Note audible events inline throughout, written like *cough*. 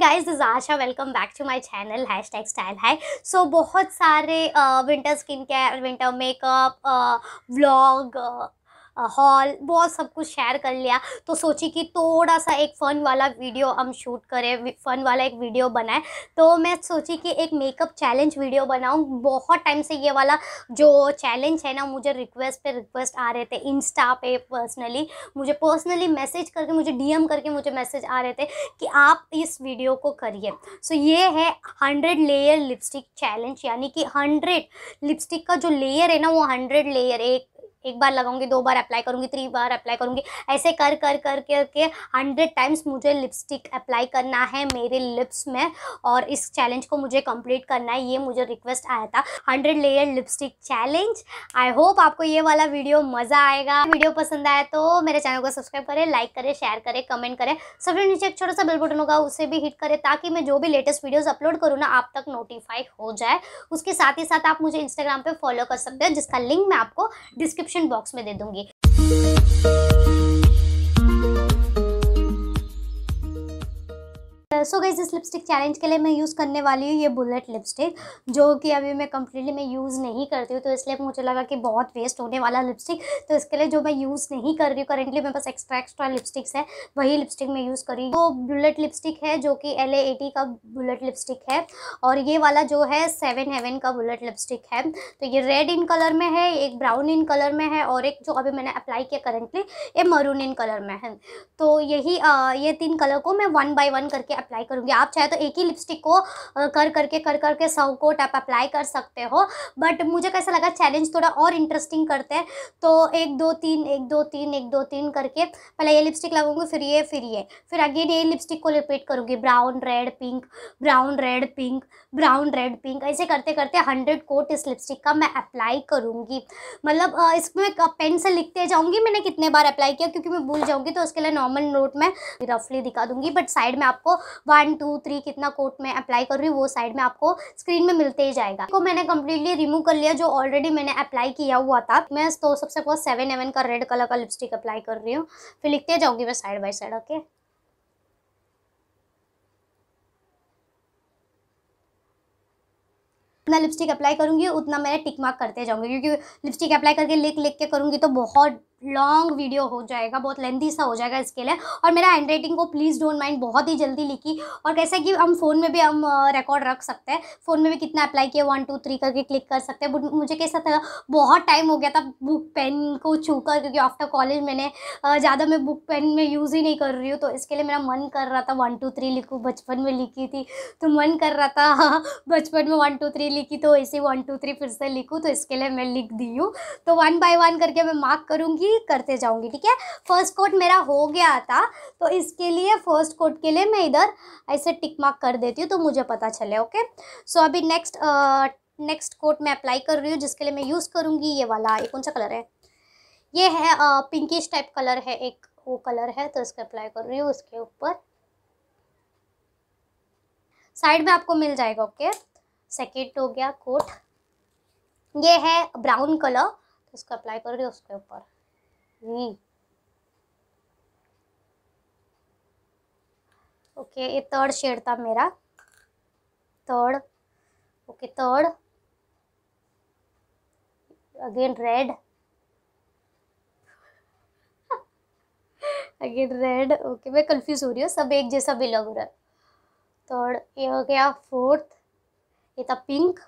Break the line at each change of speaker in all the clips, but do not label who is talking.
Guys this Asha welcome back to my channel hashtag style है so बहुत सारे winter skin care winter makeup vlog haul बहुत सब कुछ शेयर कर लिया। तो सोची कि थोड़ा सा एक फ़न वाला वीडियो हम शूट करें फ़न वाला एक वीडियो बनाए। तो मैं सोची कि एक मेकअप चैलेंज वीडियो बनाऊँ। बहुत टाइम से ये वाला जो चैलेंज है ना मुझे रिक्वेस्ट पे रिक्वेस्ट आ रहे थे इंस्टा पे पर्सनली मुझे पर्सनली मैसेज करके मुझे डीएम करके मुझे मैसेज आ रहे थे कि आप इस वीडियो को करिए। सो so, ये है हंड्रेड लेयर लिपस्टिक चैलेंज यानी कि हंड्रेड लिपस्टिक का जो लेयर है ना वो हंड्रेड लेयर एक एक बार लगाऊँगी, दो बार अप्लाई करूँगी थ्री बार अप्लाई करूँगी, ऐसे कर कर कर करके हंड्रेड टाइम्स मुझे लिपस्टिक अप्लाई करना है मेरे लिप्स में और इस चैलेंज को मुझे कंप्लीट करना है, ये मुझे रिक्वेस्ट आया था hundred layer lipstick challenge I hope आपको ये वाला वीडियो मज़ा आएगा। वीडियो पसंद आया तो मेरे चैनल को सब्सक्राइब करें लाइक करें शेयर करें कमेंट करें। सबसे नीचे एक छोटा सा बेल बटन होगा, उसे भी हिट करें ताकि मैं जो भी लेटेस्ट वीडियोज़ अपलोड करूँ ना, आप तक नोटिफाई हो जाए। उसके साथ ही साथ आप मुझे इंस्टाग्राम पर फॉलो कर सकते हैं, जिसका लिंक मैं आपको डिस्क्रिप्शन डिस्क्रिप्शन बॉक्स में दे दूँगी। सो गई इस लिपस्टिक चैलेंज के लिए मैं यूज़ करने वाली हूँ ये बुलेट लिपस्टिक जो कि अभी मैं कम्प्लीटली मैं यूज़ नहीं करती हूँ तो इसलिए मुझे लगा कि बहुत वेस्ट होने वाला लिपस्टिक तो इसके लिए जो मैं यूज़ नहीं कर रही हूँ करेंटली मेरे पास एक्स्ट्रा एक्स्ट्रा लिपस्टिक्स है, वही लिपस्टिक मैं यूज़ कर रही हूँ। वो बुलेट लिपस्टिक है, जो कि एल का बुलेट लिपस्टिक है, और ये वाला जो है सेवन हेवन का बुलेट लिपस्टिक है। तो ये रेड इन कलर में है, एक ब्राउन इन कलर में है, और एक जो अभी मैंने अप्लाई किया करेंटली ये मरून इन कलर में है। तो यही ये तीन कलर को मैं वन बाई वन करके अप्लाई करूँगी। आप चाहे तो एक ही लिपस्टिक को कर, करके कर, करके सौ कोट आप अप्लाई कर सकते हो। बट मुझे कैसा लगा चैलेंज थोड़ा और इंटरेस्टिंग करते हैं। तो एक, दो, तीन, एक, दो, तीन, एक, दो, तीन करके पहले ये लिपस्टिक लगाऊँगी, फिर ये फिर ये। फिर अगेन ये लिपस्टिक को रिपीट करूँगी। Brown red pink brown red pink brown red pink ऐसे करते करते हंड्रेड कोट इस लिपस्टिक का मैं अप्लाई करूँगी। मतलब इसमें पेन से लिखते जाऊँगी, मैंने कितने बार अप्लाई किया, क्योंकि मैं भूल जाऊँगी तो उसके लिए नॉर्मल नोट में रफली दिखा दूँगी। बट साइड में आपको वन, टू, थ्री कितना कोट में अप्लाई कर रही हूँ, वो साइड में आपको स्क्रीन में मिलते ही जाएगा। तो मैंने कम्प्लीटली रिमूव कर लिया, जो ऑलरेडी मैंने अप्लाई किया हुआ था। मैं तो सबसे पहले सेवन एवन का रेड कलर का लिपस्टिक अप्लाई कर रही हूँ। फिर लिखते जाऊँगी मैं साइड बाई साइड ओके जितना लिपस्टिक अप्लाई करूँगी, उतना मैं टिक मार्क करते जाऊँगी, क्योंकि लिपस्टिक अप्लाई करके लिख लिख के करूँगी तो बहुत लॉन्ग वीडियो हो जाएगा, बहुत लेंथी सा हो जाएगा इसके लिए। और मेरा हैंड राइटिंग को प्लीज़ डोंट माइंड बहुत ही जल्दी लिखी। और कैसे कि हम फ़ोन में भी हम रिकॉर्ड रख सकते हैं। फ़ोन में भी कितना अप्लाई किया वन टू थ्री करके क्लिक कर सकते हैं। मुझे कैसा था, बहुत टाइम हो गया था बुक पेन को छू कर, क्योंकि आफ्टर कॉलेज मैंने ज़्यादा मैं बुक पेन में यूज़ ही नहीं कर रही हूँ। तो इसके लिए मेरा मन कर रहा था वन टू थ्री लिखूँ, बचपन में लिखी थी। तो मन कर रहा था बचपन में वन टू थ्री लिखी तो ऐसे वन टू थ्री फिर से लिखूँ। तो इसके लिए मैं लिख दी हूँ। तो वन बाय वन करके मैं मार्क करूँगी। करते जाऊँगी ठीक है? फ़र्स्ट कोट मेरा हो गया था तो इसके लिए फ़र्स्ट कोट के लिए मैं इधर ऐसे टिक मार्क कर देती हूँ तो मुझे पता चले ओके सो so, अभी नेक्स्ट नेक्स्ट कोट मैं अप्लाई कर रही हूँ जिसके लिए मैं यूज़ करूँगी ये वाला ये कौन सा कलर है? ये है पिंकिश टाइप कलर है एक वो कलर है तो इसको अप्लाई कर रही हूँ उसके ऊपर। साइड में आपको मिल जाएगा ओके सेकेंड हो गया कोट ये है ब्राउन कलर तो इसको अप्लाई कर रही हूँ उसके ऊपर। ओके ये थर्ड शेड था मेरा. Third okay third again red again red okay मैं कंफ्यूज हो रही हूँ. सब एक जैसा भी लग रहा है. थर्ड ये हो गया फोर्थ ये था पिंक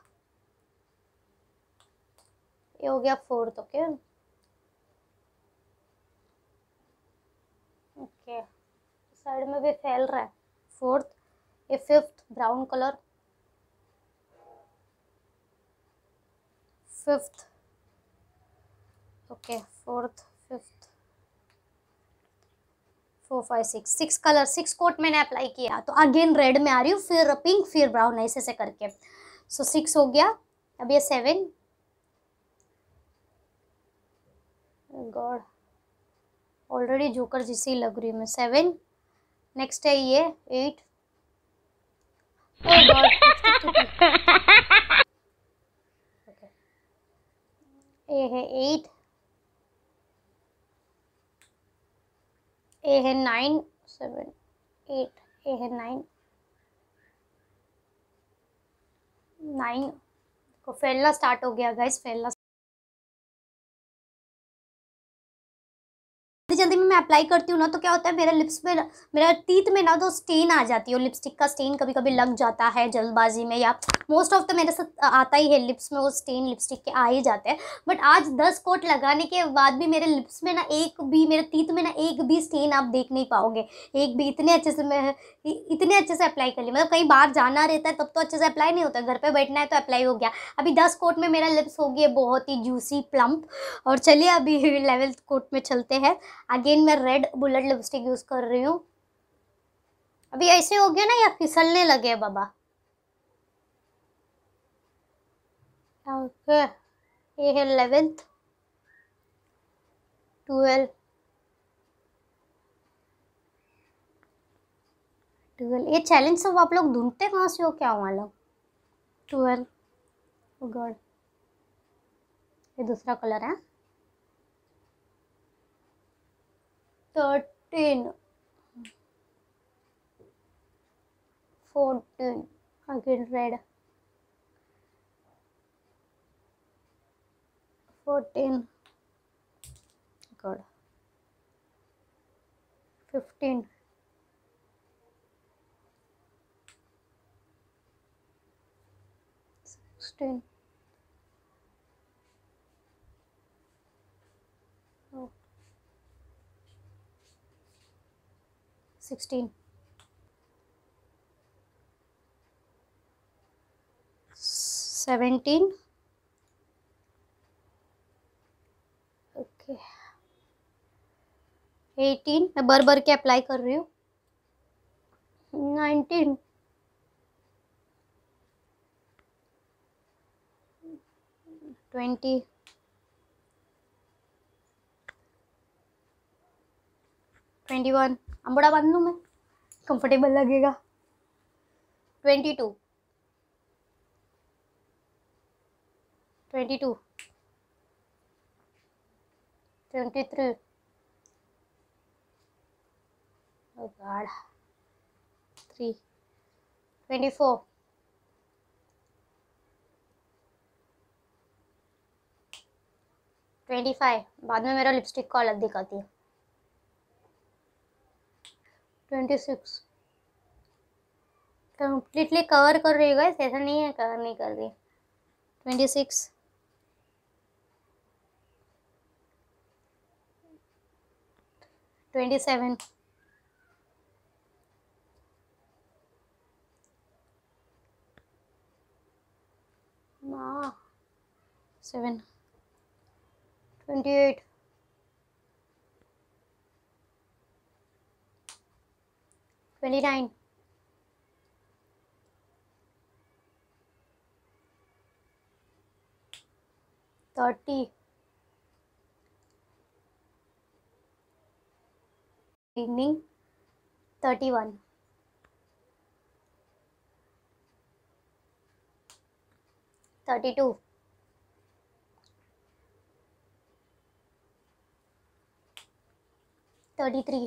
ये हो गया fourth okay okay? Okay side में भी फैल रहा है। फोर्थ ये fifth brown colour. Fifth okay fourth fifth. Four five six six colour six coat मैंने अप्लाई किया। तो अगेन रेड में आ रही हूँ फिर पिंक फिर ब्राउन ऐसे से करके। सो so, सिक्स हो गया। अब ये सेवन गॉड ऑलरेडी जोकर जैसी लग रही हूँ मैं। सेवन नेक्स्ट है ये एट ए oh है एट ए है नाइन सेवन एट ए है नाइन नाइन देखो फैलना स्टार्ट हो गया गाइस फैलना जल्दी में मैं अप्लाई करती हूँ ना तो क्या होता है, मेरे लिप्स में मेरा टीथ में ना तो स्टेन आ जाती है लिपस्टिक का स्टेन कभी कभी लग जाता है जल्दबाजी में, या मोस्ट ऑफ़ तो मेरे साथ आता ही है लिप्स में, वो स्टेन लिपस्टिक के आ ही जाते हैं। बट आज दस कोट लगाने के बाद भी मेरे लिप्स में ना एक भी, मेरे टीथ में ना एक भी स्टेन आप देख नहीं पाओगे। एक भी इतने अच्छे से मैं इतने अच्छे से अप्लाई कर ली। मतलब कहीं बाहर जाना रहता है, तब तो अच्छे से अप्लाई नहीं होता, घर पर बैठना है तो अप्लाई हो गया। अभी दस कोट में मेरा लिप्स हो गया बहुत ही जूसी प्लम्प और चलिए अभी *laughs* लेवल्थ कोट में चलते हैं। अगेन मैं रेड बुलेट लिपस्टिक यूज़ कर रही हूँ। अभी ऐसे हो गया ना, या फिसलने लगे बाबा? ओके ये है लेवेंथ ट्वेल्व ये चैलेंज सब आप लोग ढूंढते कहाँ से हो, क्या मालूम? ट्वेल्व गॉड ये दूसरा कलर है। 13 14 again red. 14 Good. 15 16 sixteen seventeen okay eighteen मैं बर बर के अप्लाई कर रही हूँ? नाइनटीन ट्वेंटी ट्वेंटी वन अंबड़ा बाँध लूँ मैं। कंफर्टेबल लगेगा। Twenty two twenty two twenty three three twenty four twenty five बाद में मेरा लिपस्टिक का अलग दिखाती है। Twenty six. कम्प्लीटली कवर कर रही है ऐसा नहीं है कवर नहीं कर रही। Twenty six. Twenty seven. Seven. Twenty eight. Twenty thirty evening thirty one thirty two thirty three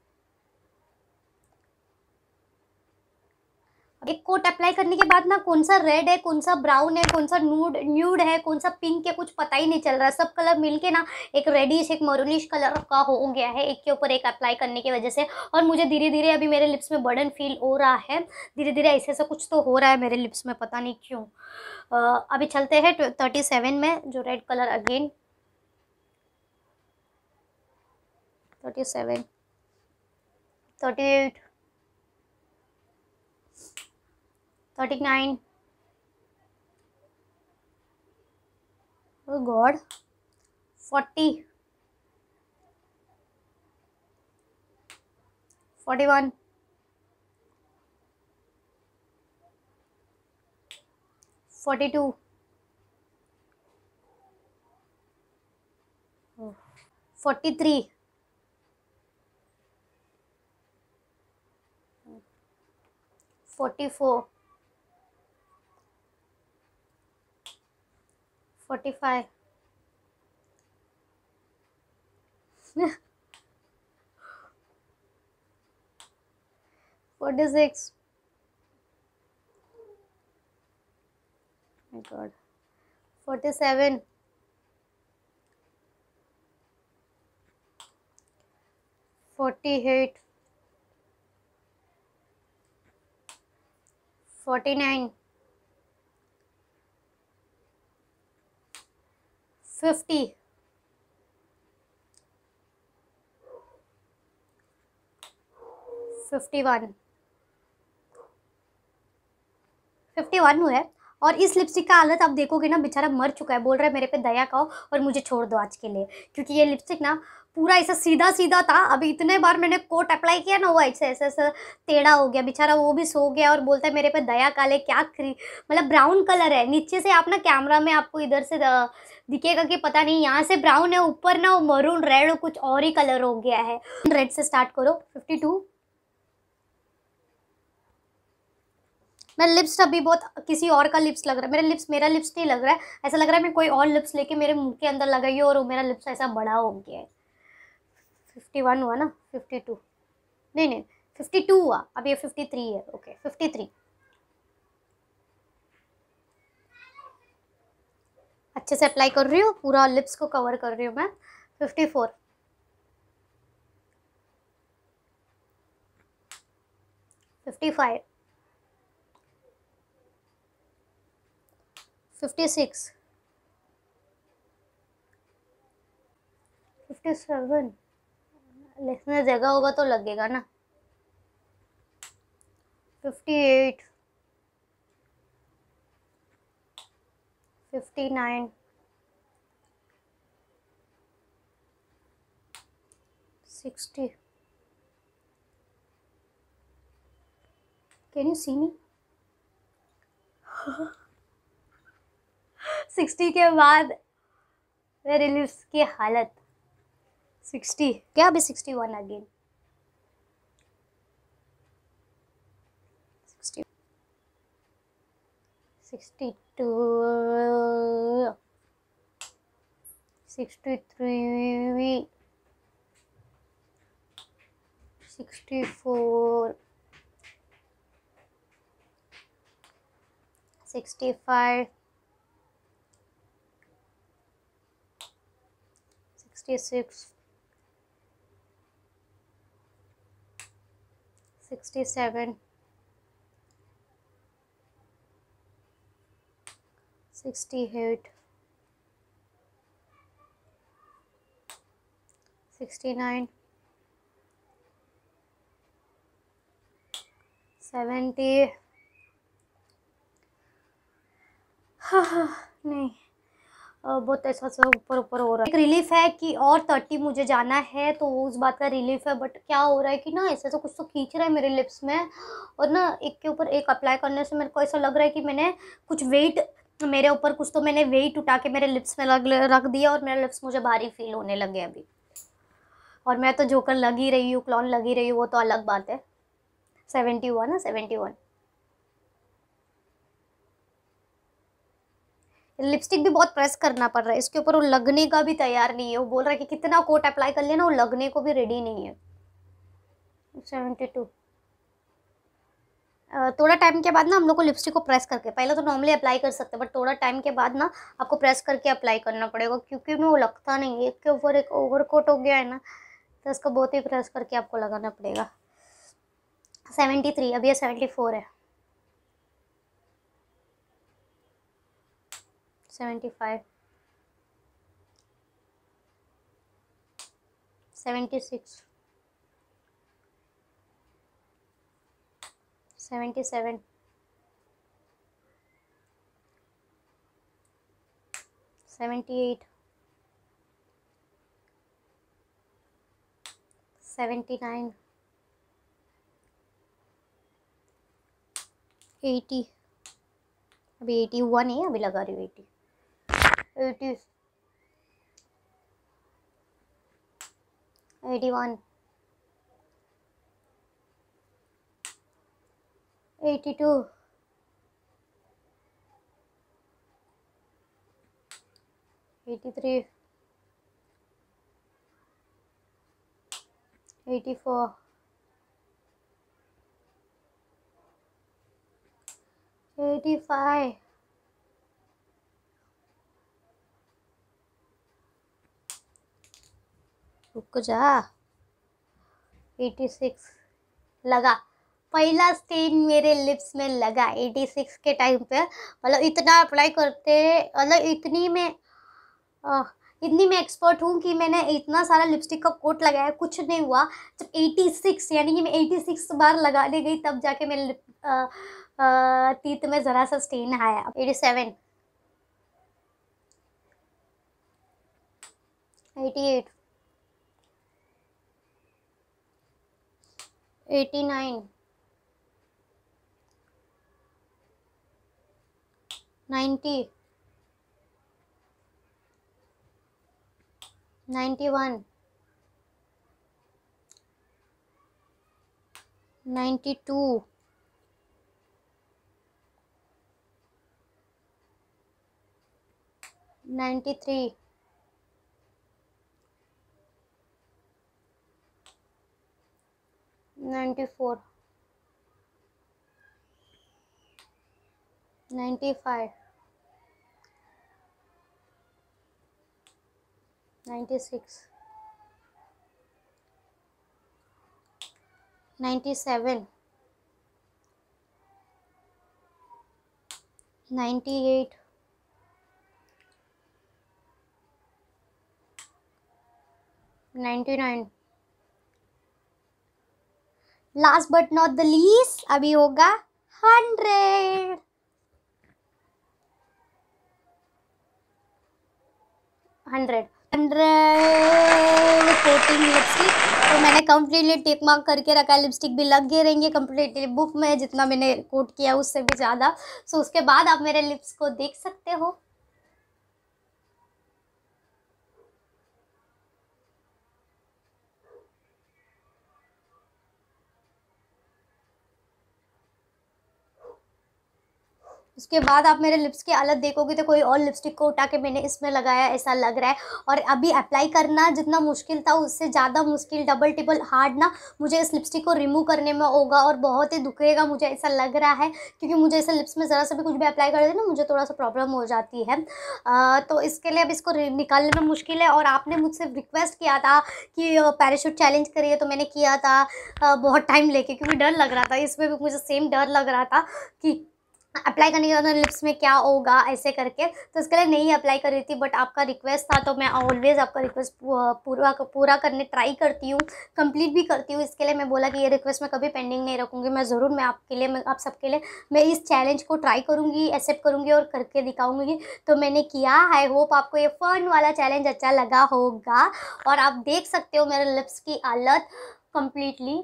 एक कोट अप्लाई करने के बाद ना कौन सा रेड है, कौन सा ब्राउन है, कौन सा नूड, न्यूड है, कौन सा पिंक है, कुछ पता ही नहीं चल रहा। सब कलर मिलके ना एक रेडिश एक मरूनिश कलर का हो गया है, एक के ऊपर एक अप्लाई करने की वजह से। और मुझे धीरे धीरे अभी मेरे लिप्स में बर्डन फील हो रहा है। धीरे धीरे ऐसे ऐसा कुछ तो हो रहा है मेरे लिप्स में, पता नहीं क्यों। अभी चलते हैं थर्टी सेवन में, जो red colour again thirty seven thirty eight thirty nine. Oh God, forty, forty one. Forty two, forty forty four forty five forty six my god. 47 48 49 50 51 51 हुआ है। और इस लिपस्टिक का हालत आप देखोगे ना, बेचारा मर चुका है। बोल रहा है, मेरे पे दया का और मुझे छोड़ दो आज के लिए। क्योंकि ये लिपस्टिक ना पूरा ऐसा सीधा सीधा था। अभी इतने बार मैंने कोट अप्लाई किया ना, वो ऐसे ऐसे, ऐसा टेढ़ा हो गया, बेचारा वो भी सो गया और बोलता है, मेरे पे दया काले, क्या क्री मतलब ब्राउन कलर है। नीचे से आप ना कैमरा में आपको इधर से दिखेगा कि पता नहीं, यहाँ से ब्राउन है, ऊपर ना वो मरून, रेड कुछ और ही कलर हो गया है। रेड से स्टार्ट करो। Fifty to. मेरा लिप्स अभी बहुत, किसी और का लिप्स लग रहा है। मेरा लिप्स मेरा लिप्स नहीं लग रहा है। ऐसा लग रहा है मैं कोई और लिप्स लेके मेरे मुँह के अंदर लगाई और मेरा लिप्स ऐसा बड़ा हो गया है। फिफ्टी वन हुआ ना? फिफ्टी टू नहीं नहीं फिफ्टी टू हुआ। अब ये फिफ्टी थ्री है। ओके फिफ्टी थ्री अच्छे से अप्लाई कर रही हूँ। पूरा लिप्स को कवर कर रही हूँ मैं। Fifty four fifty five fifty six fifty seven लिखने जगह होगा तो लगेगा ना। Fifty eight fifty nine sixty can you see me sixty के बाद मेरे लिप्स की हालत। सिक्सटी क्या अभी sixty one again sixty sixty two sixty three sixty seven sixty eight sixty nine seventy हाँ हाँ नहीं बहुत ऐसा सा ऊपर ऊपर हो रहा है। एक रिलीफ है कि और थर्टी मुझे जाना है तो उस बात का रिलीफ है बट क्या हो रहा है कि ना, ऐसा ऐसा कुछ तो खींच रहा है मेरे लिप्स में, और ना, एक के ऊपर एक अप्लाई करने से मेरे को ऐसा लग रहा है कि मैंने कुछ वेट मेरे ऊपर कुछ तो मैंने वेट उठा के मेरे लिप्स में लग, रख दिया और मेरे लिप्स मुझे भारी फील होने लगे अभी। और मैं तो जोकर लग ही रही हूँ क्लॉन लगी रही हूँ, वो तो अलग बात है। सेवेंटी हुआ ना सेवेंटी वन लिपस्टिक भी बहुत प्रेस करना पड़ रहा है। इसके ऊपर वो लगने का भी तैयार नहीं है। वो बोल रहा है कि कितना कोट अप्लाई कर लेना, वो लगने को भी रेडी नहीं है। Seventy two. थोड़ा टाइम के बाद ना हम लोग को लिपस्टिक को प्रेस करके, पहले तो नॉर्मली अप्लाई कर सकते हैं बट थोड़ा टाइम के बाद ना आपको प्रेस करके अप्लाई करना पड़ेगा, क्योंकि वो लगता नहीं है। एक के ऊपर एक ओवर कोट हो गया है ना तो इसको बहुत ही प्रेस करके आपको लगाना पड़ेगा। सेवेंटी थ्री, अभी सेवेंटी फोर है। Seventy six seventy seven seventy eight seventy nine eighty अभी एटी हुआ नहीं अभी लगा रही हूँ एटी it is 81 82 83 84 85 रुक जा। एटी सिक्स लगा। पहला स्टेन मेरे लिप्स में लगा एटी सिक्स के टाइम पे। मतलब इतना अप्लाई करते मतलब इतनी में आ, इतनी मैं एक्सपर्ट हूँ कि मैंने इतना सारा लिपस्टिक का कोट लगाया कुछ नहीं हुआ। जब एटी सिक्स यानी कि मैं एटी सिक्स बार लगाने गई तब जाके मेरे लिप तीत में ज़रा सा स्टेन आया। Eighty seven eighty nine ninety ninety one ninety two ninety three ninety four ninety five ninety six ninety seven ninety eight ninety nine last but not the least अभी होगा hundred hundred hundred coating lipstick तो मैंने completely tick mark करके रखा है। Lipstick भी लग गए रहेंगे कम्प्लीटली बुक में जितना मैंने कोट किया उससे भी ज़्यादा। सो so, उसके बाद आप मेरे लिप्स को देख सकते हो। उसके बाद आप मेरे लिप्स की हालत देखोगे तो कोई और लिपस्टिक को उठा के मैंने इसमें लगाया, ऐसा लग रहा है। और अभी अप्लाई करना जितना मुश्किल था, उससे ज़्यादा मुश्किल डबल टिबल हार्ड ना मुझे इस लिपस्टिक को रिमूव करने में होगा और बहुत ही दुखेगा मुझे, ऐसा लग रहा है। क्योंकि मुझे ऐसे लिप्स में ज़रा सा भी कुछ भी अप्लाई कर दे ना, मुझे थोड़ा सा प्रॉब्लम हो जाती है। तो इसके लिए अब इसको निकालने में मुश्किल है और आपने मुझसे रिक्वेस्ट किया था कि पैराशूट चैलेंज करिए तो मैंने किया था। बहुत टाइम लेके, क्योंकि डर लग रहा था, इसमें भी मुझे सेम डर लग रहा था कि अप्लाई करने के बाद लिप्स में क्या होगा, ऐसे करके। तो इसके लिए नहीं अप्लाई कर रही थी बट आपका रिक्वेस्ट था तो मैं ऑलवेज़ आपका रिक्वेस्ट पूरा पूरा करने ट्राई करती हूँ कंप्लीट भी करती हूँ। इसके लिए मैं बोला कि ये रिक्वेस्ट मैं कभी पेंडिंग नहीं रखूँगी, मैं ज़रूर मैं आपके लिए, मैं, आप सबके लिए, मैं इस चैलेंज को ट्राई करूँगी एक्सेप्ट करूँगी और करके दिखाऊँगी तो मैंने किया। आई होप आपको ये फ़न वाला चैलेंज अच्छा लगा होगा और आप देख सकते हो मेरे लिप्स की हालत कम्प्लीटली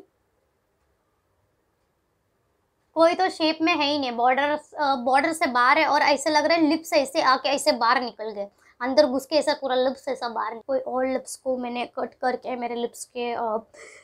कोई तो शेप में है ही नहीं बॉर्डर बॉर्डर से बाहर है और ऐसे लग रहा है लिप्स ऐसे आके ऐसे बाहर निकल गए। अंदर घुस के ऐसा पूरा लिप्स ऐसा बाहर कोई और लिप्स को मैंने कट करके मेरे लिप्स के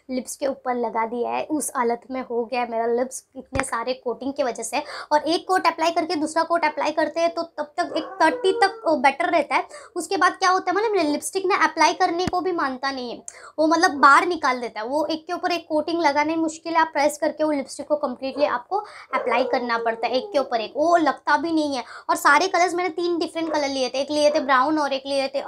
लिप्स के ऊपर लगा दिया है। उस हालत में हो गया मेरा लिप्स इतने सारे कोटिंग की वजह से। और एक कोट अप्लाई करके दूसरा कोट अप्लाई करते हैं तो तब तक एक थर्टी तक बेटर रहता है। उसके बाद क्या होता है मतलब लिपस्टिक ने अप्लाई करने को भी मानता नहीं है। वो मतलब बाहर निकाल देता है। वो एक के ऊपर एक कोटिंग लगाने मुश्किल है। आप प्रेस करके वो लिपस्टिक को कम्प्लीटली आपको अप्लाई करना पड़ता है। एक के ऊपर एक। वो लगता भी नहीं है। और सारे कलर्स मैंने तीन डिफरेंट कलर लिए थे। एक लिए थे ब्राउन और एक लिए थे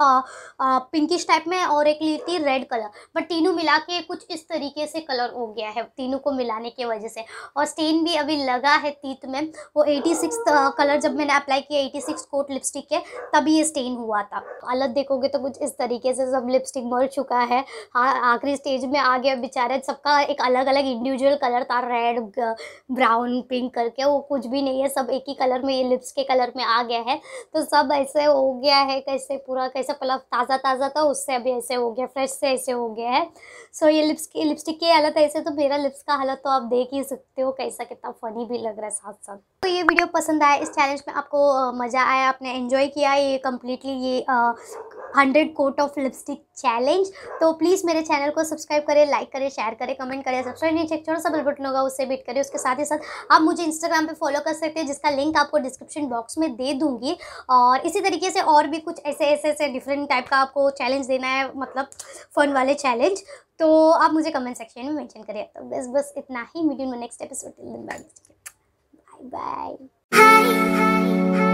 पिंकिश टाइप में और एक ली थी रेड कलर बट तीनों मिला के कुछ इस तरीके से कलर हो गया है, तीनों को मिलाने की वजह से. और स्टेन भी अभी लगा है तीत में. वो 86 कलर जब मैंने अप्लाई किया 86 कोट लिपस्टिक के, तभी ये स्टेन हुआ था. हालत देखोगे तो कुछ इस तरीके से सब लिपस्टिक मर चुका है. हाँ आखिरी स्टेज में आ गया बेचारे, सबका एक अलग अलग इंडिविजुअल कलर था रेड ब्राउन पिंक करके. वो कुछ भी नहीं है, सब एक ही कलर में, ये लिप्स के कलर में आ गया है. तो सब ऐसे हो गया है कैसे पूरा, कैसा पलव ताज़ा ताज़ा था, उससे अभी ऐसे हो गया फ्रेश से ऐसे हो गया है। सो ये लिप्स की लिपस्टिक की हालत ऐसे तो मेरा लिप्स का हालत तो आप देख ही सकते हो कैसा, कितना फ़नी भी लग रहा है साथ साथ तो ये वीडियो पसंद आया, इस चैलेंज में आपको मज़ा आया, आपने एंजॉय किया, ये कम्प्लीटली ये hundred coat of lipstick challenge तो प्लीज़ मेरे चैनल को सब्सक्राइब करें लाइक करें शेयर करें कमेंट करें सब्सक्राइब नहीं चेक छोटा सा बटन होगा उससे बीट करें, उसके साथ ही साथ आप मुझे इंस्टाग्राम पे फॉलो कर सकते हैं, जिसका लिंक आपको डिस्क्रिप्शन बॉक्स में दे दूँगी। और इसी तरीके से और भी कुछ ऐसे ऐसे ऐसे डिफरेंट टाइप का आपको चैलेंज देना है मतलब फ़न वाले चैलेंज तो आप मुझे कमेंट सेक्शन में मेंशन करें। तो बस बस इतना ही। Medium next episode bye bye